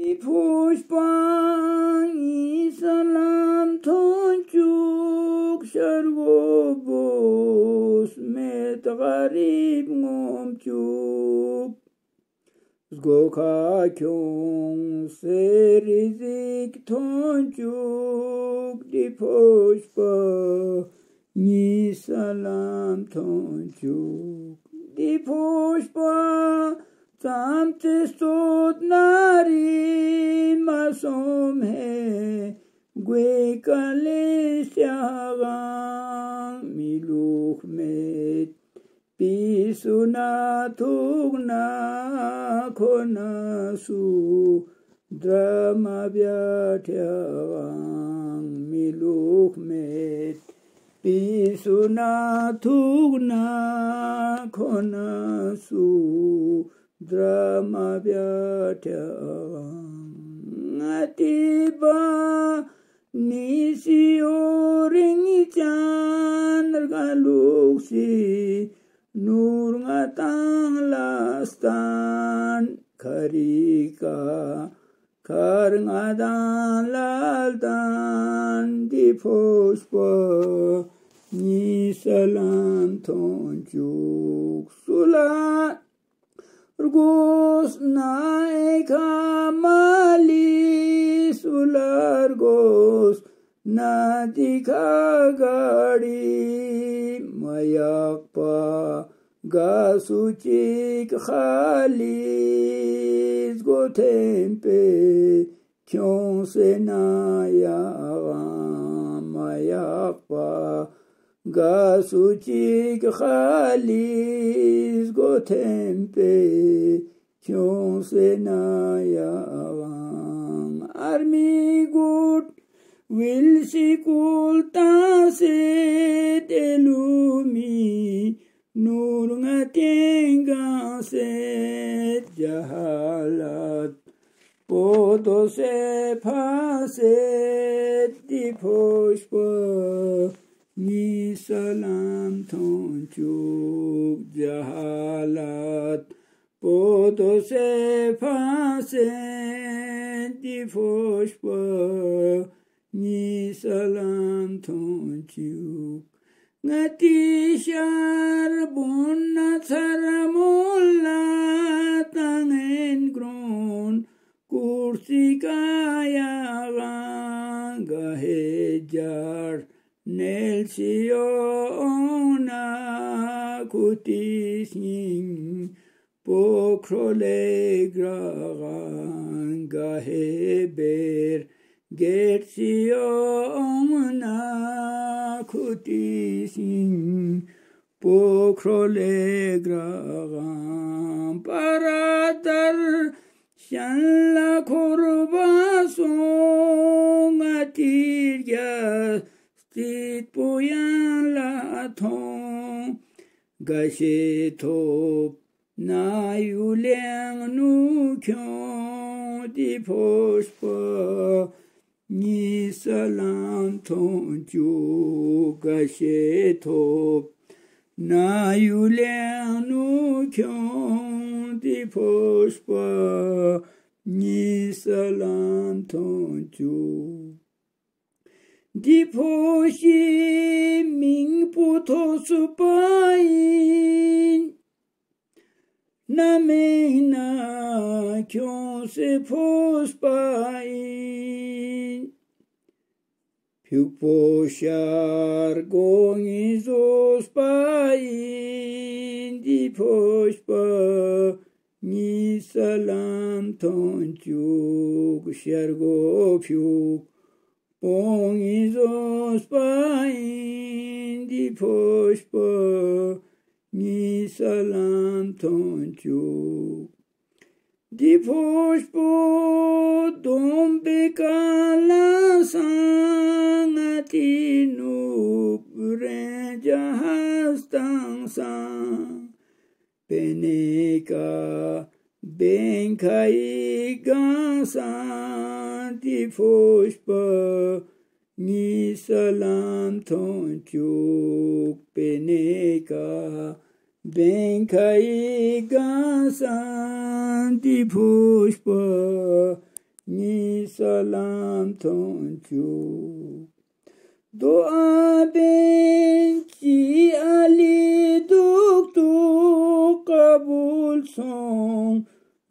پشت با ای سلام تون چوک شر و بوس مت غریب موم چوک. زگو کا کیون سی ریزیک با ای سلام تون چوک. دی با سمت سود نه सोम है gue kalesiaga miluk met pisuna tugna khona su drama byathyang miluk met pisuna tugna khona su drama byathyang nga teba ni si oring ijan nergaluk si nur ngatang lastan. Karika kar nga dan di pospo ni salam sulat. Rugus na दिघागाडी मयाक्पा गासुचिक खालीज गोथेम्पे क्यों से नाया मयाक्पा गासुचिक खालीज गोथेम्पे क्यों से नाया आर्मी गुट naya armi gut will sikul ta se delumi nur ngatenga se jahalat podo se pase di pushpa ni salam tonchuk jahalat podo se pase di pushpa ni salam tonchuk ngati sharbun saramulla tangen gron kursikaya ganga hejar nelsiona kutisning pokrole graganga heber gersiomna kutisin pokrole gragam paradar shanla korba songatir ya stit poyan la thon gashe thop na yuleng nu kyon di poshpa ni salam thon chu ka she tho na yu le nu kyon di phosh pa ni salam thon chu di phoshi ming pu tho su pa yin na me na kyo se pos pa yin Pyuk po shar gong izos pa yin di posh pa ni salam ton chuk shar go ni salam tonchu. Di poshpo dombe kala sangati nup rejahastang sang. Peneka benkai gasan di نی تھوں چوک پینے کا بینکھائی گاسان دی پھوشپ نی سلام تھوں چوک دعا بینچی علی دکھ قبول سوں